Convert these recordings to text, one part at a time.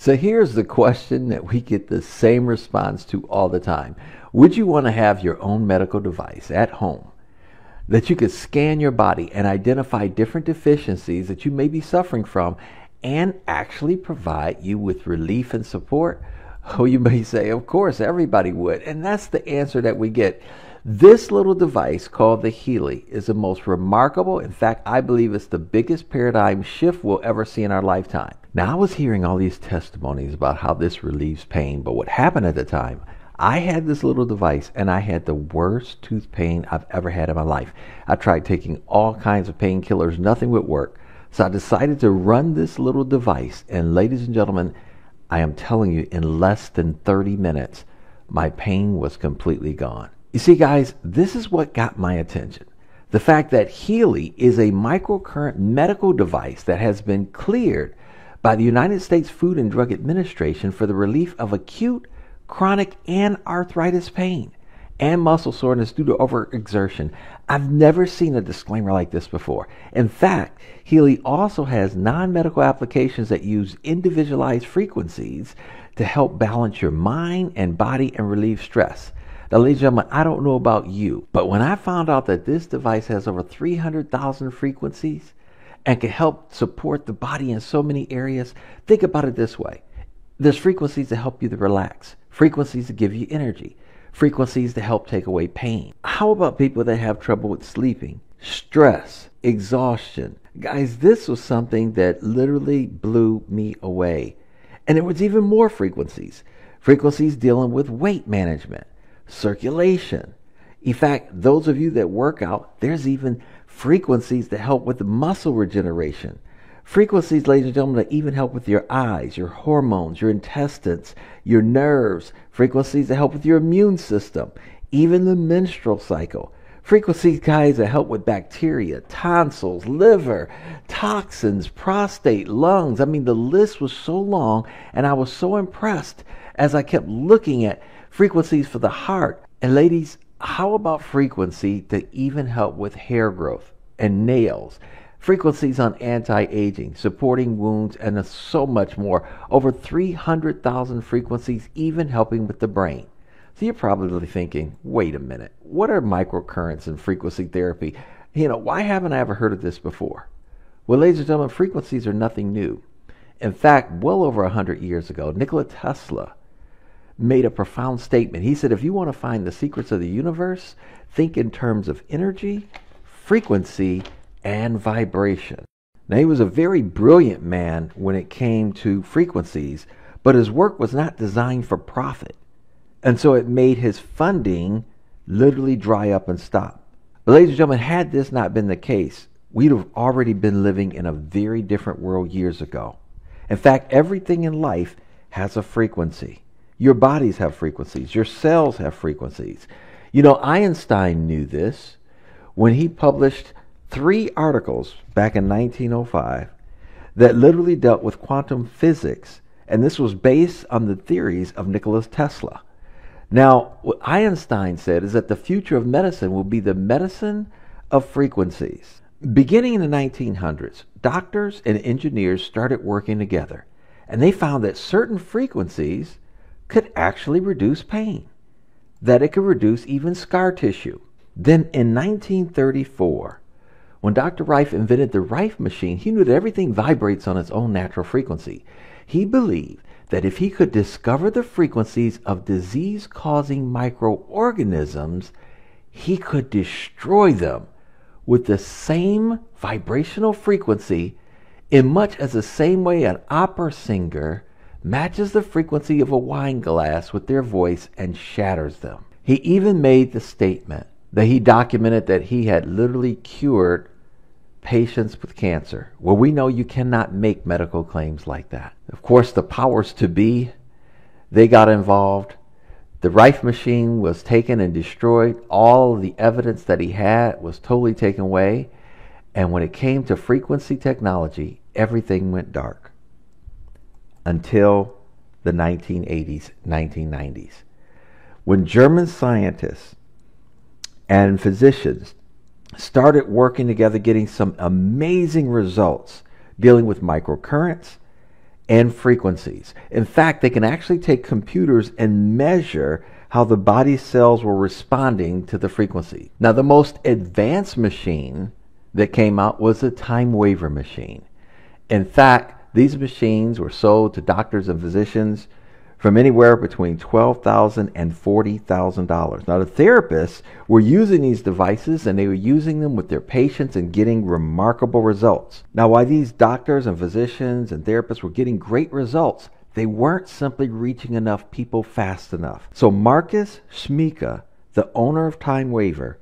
So here's the question that we get the same response to all the time Would you want to have your own medical device at home that you could scan your body and identify different deficiencies that you may be suffering from and actually provide you with relief and support? Oh, you may say, Of course, everybody would. And that's the answer that we get. This little device called the Healy is the most remarkable. In fact, I believe it's the biggest paradigm shift we'll ever see in our lifetime. Now, I was hearing all these testimonies about how this relieves pain, but what happened at the time, I had this little device and I had the worst tooth pain I've ever had in my life. I tried taking all kinds of painkillers, nothing would work. So I decided to run this little device, and ladies and gentlemen, I am telling you, in less than 30 minutes, my pain was completely gone. You see, guys, this is what got my attention. The fact that Healy is a microcurrent medical device that has been cleared by the United States Food and Drug Administration for the relief of acute, chronic, and arthritis pain and muscle soreness due to overexertion. I've never seen a disclaimer like this before. In fact, Healy also has non medical applications that use individualized frequencies to help balance your mind and body and relieve stress. Now, ladies and gentlemen, I don't know about you, but when I found out that this device has over 300,000 frequencies and can help support the body in so many areas, think about it this way. There's frequencies to help you to relax, frequencies to give you energy, frequencies to help take away pain. How about people that have trouble with sleeping, stress, exhaustion? Guys, this was something that literally blew me away. And there was even more frequencies. Frequencies dealing with weight management, circulation. In fact, those of you that work out, there's even frequencies that help with the muscle regeneration. Frequencies, ladies and gentlemen, that even help with your eyes, your hormones, your intestines, your nerves. Frequencies that help with your immune system, even the menstrual cycle. Frequencies, guys, that help with bacteria, tonsils, liver, toxins, prostate, lungs. I mean, the list was so long, and I was so impressed as I kept looking at frequencies for the heart. And ladies, how about frequency to even help with hair growth and nails? Frequencies on anti aging, supporting wounds, and so much more. Over 300,000 frequencies, even helping with the brain. So you're probably thinking, wait a minute, what are microcurrents and frequency therapy? You know, why haven't I ever heard of this before? Well, ladies and gentlemen, frequencies are nothing new. In fact, well over 100 years ago, Nikola Tesla made a profound statement. He said, if you want to find the secrets of the universe, think in terms of energy, frequency, and vibration. Now, he was a very brilliant man when it came to frequencies, but his work was not designed for profit. And so it made his funding literally dry up and stop. But, ladies and gentlemen, had this not been the case, we'd have already been living in a very different world years ago. In fact, everything in life has a frequency. Your bodies have frequencies, your cells have frequencies. You know, Einstein knew this when he published three articles back in 1905 that literally dealt with quantum physics, and this was based on the theories of Nikola Tesla. Now, what Einstein said is that the future of medicine will be the medicine of frequencies. Beginning in the 1900s, doctors and engineers started working together, and they found that certain frequencies could actually reduce pain, that it could reduce even scar tissue. Then in 1934, when Dr. Rife invented the Rife machine, he knew that everything vibrates on its own natural frequency. He believed that if he could discover the frequencies of disease causing microorganisms, he could destroy them with the same vibrational frequency in much as the same way an opera singer matches the frequency of a wine glass with their voice and shatters them. He even made the statement that he documented that he had literally cured patients with cancer. Well, we know you cannot make medical claims like that. Of course, the powers to be, they got involved. The Rife machine was taken and destroyed. All the evidence that he had was totally taken away. And when it came to frequency technology, everything went dark until the 1980s, 1990s, when German scientists and physicians started working together, getting some amazing results dealing with microcurrents and frequencies. In fact, they can actually take computers and measure how the body cells were responding to the frequency. Now, the most advanced machine that came out was a time waver machine. In fact, these machines were sold to doctors and physicians from anywhere between $12,000 and $40,000. Now, the therapists were using these devices and they were using them with their patients and getting remarkable results. Now, while these doctors and physicians and therapists were getting great results, they weren't simply reaching enough people fast enough. So, Marcus Schmieke, the owner of Time Waver,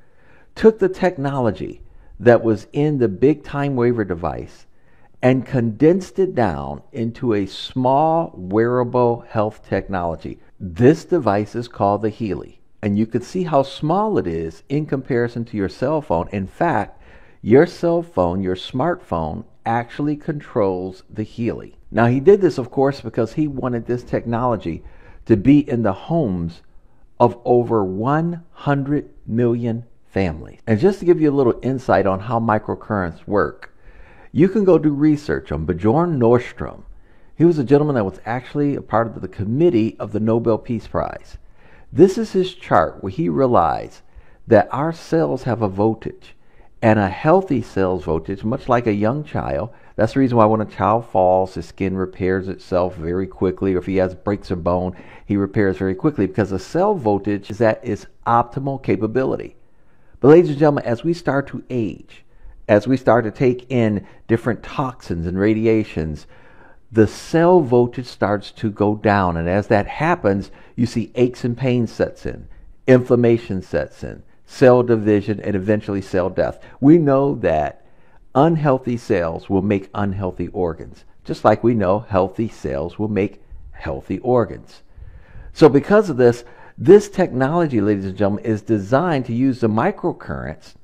took the technology that was in the big Time Waver device and condensed it down into a small wearable health technology. This device is called the Healy, and you can see how small it is in comparison to your cell phone. In fact, your cell phone, your smartphone, actually controls the Healy. Now, he did this, of course, because he wanted this technology to be in the homes of over 100 million families. And just to give you a little insight on how microcurrents work, you can go do research on Bjorn Nordstrom. He was a gentleman that was actually a part of the committee of the Nobel Peace Prize. This is his chart where he realized that our cells have a voltage and a healthy cell's voltage, much like a young child. That's the reason why when a child falls, his skin repairs itself very quickly, or if he has breaks a bone, he repairs very quickly because the cell voltage is at its optimal capability. But, ladies and gentlemen, as we start to age, as we start to take in different toxins and radiations, the cell voltage starts to go down. And as that happens, you see aches and pains sets in, inflammation sets in, cell division, and eventually cell death. We know that unhealthy cells will make unhealthy organs, just like we know healthy cells will make healthy organs. So, because of this, this technology, ladies and gentlemen, is designed to use the microcurrents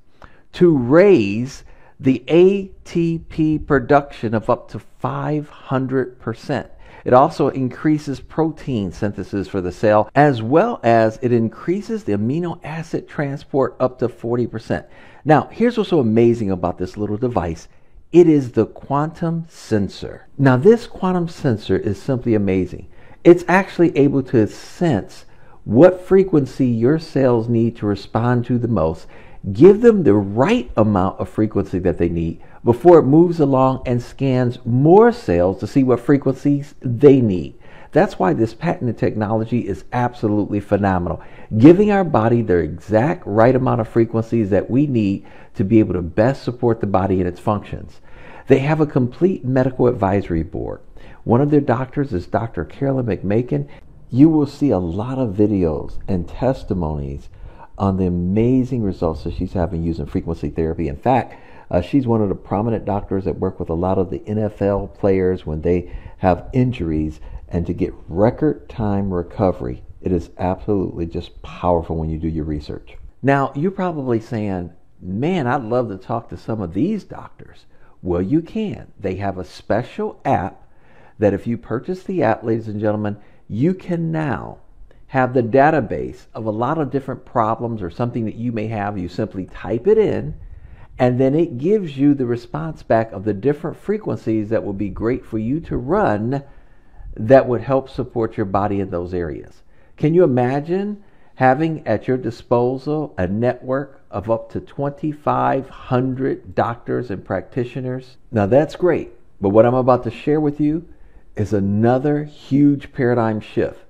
to raise the ATP production of up to 500%. It also increases protein synthesis for the cell, as well as it increases the amino acid transport up to 40%. Now, here's what's so amazing about this little device it is the quantum sensor. Now, this quantum sensor is simply amazing. It's actually able to sense what frequency your cells need to respond to the most give them the right amount of frequency that they need before it moves along and scans more cells to see what frequencies they need. That's why this patented technology is absolutely phenomenal, giving our body the exact right amount of frequencies that we need to be able to best support the body and its functions. They have a complete medical advisory board. One of their doctors is Dr. Carolyn McMakin. You will see a lot of videos and testimonies on the amazing results that she's having using frequency therapy. In fact, uh, she's one of the prominent doctors that work with a lot of the NFL players when they have injuries and to get record time recovery. It is absolutely just powerful when you do your research. Now, you're probably saying, man, I'd love to talk to some of these doctors. Well, you can. They have a special app that if you purchase the app, ladies and gentlemen, you can now have the database of a lot of different problems or something that you may have. You simply type it in, and then it gives you the response back of the different frequencies that will be great for you to run that would help support your body in those areas. Can you imagine having at your disposal a network of up to 2,500 doctors and practitioners? Now that's great, but what I'm about to share with you is another huge paradigm shift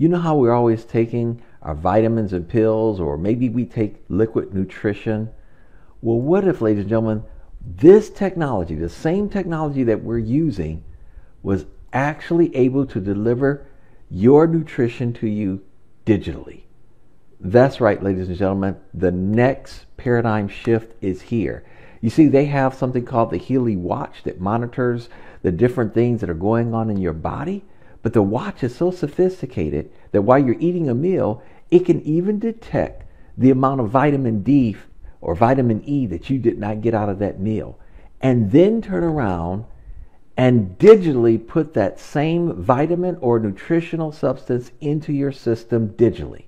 you know how we're always taking our vitamins and pills, or maybe we take liquid nutrition? Well, what if, ladies and gentlemen, this technology, the same technology that we're using, was actually able to deliver your nutrition to you digitally? That's right, ladies and gentlemen. The next paradigm shift is here. You see, they have something called the Healy Watch that monitors the different things that are going on in your body. But the watch is so sophisticated that while you're eating a meal, it can even detect the amount of vitamin D or vitamin E that you did not get out of that meal. And then turn around and digitally put that same vitamin or nutritional substance into your system digitally.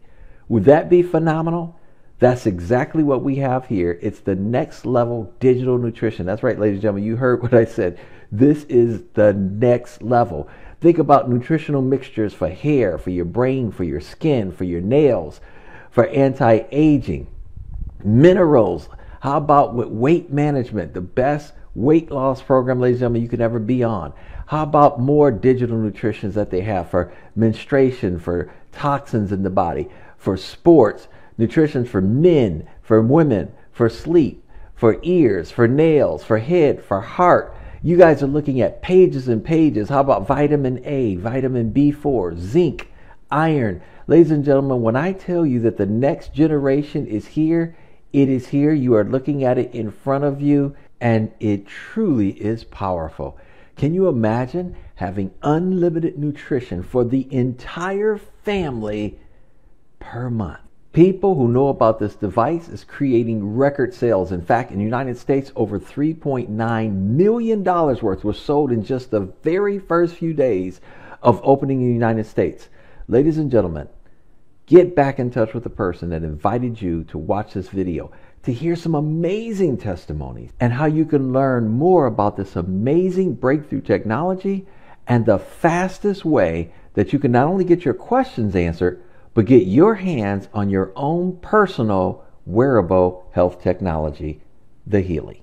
Would that be phenomenal? That's exactly what we have here. It's the next level digital nutrition. That's right, ladies and gentlemen. You heard what I said. This is the next level. Think about nutritional mixtures for hair, for your brain, for your skin, for your nails, for anti aging, minerals. How about with weight management, the best weight loss program, ladies and gentlemen, you could ever be on? How about more digital nutritions that they have for menstruation, for toxins in the body, for sports, nutrition for men, for women, for sleep, for ears, for nails, for head, for heart. You guys are looking at pages and pages. How about vitamin A, vitamin B4, zinc, iron? Ladies and gentlemen, when I tell you that the next generation is here, it is here. You are looking at it in front of you, and it truly is powerful. Can you imagine having unlimited nutrition for the entire family per month? People who know about this device is creating record sales. In fact, in the United States, over $3.9 million worth was sold in just the very first few days of opening in the United States. Ladies and gentlemen, get back in touch with the person that invited you to watch this video to hear some amazing testimonies and how you can learn more about this amazing breakthrough technology and the fastest way that you can not only get your questions answered, but get your hands on your own personal wearable health technology, the Healy.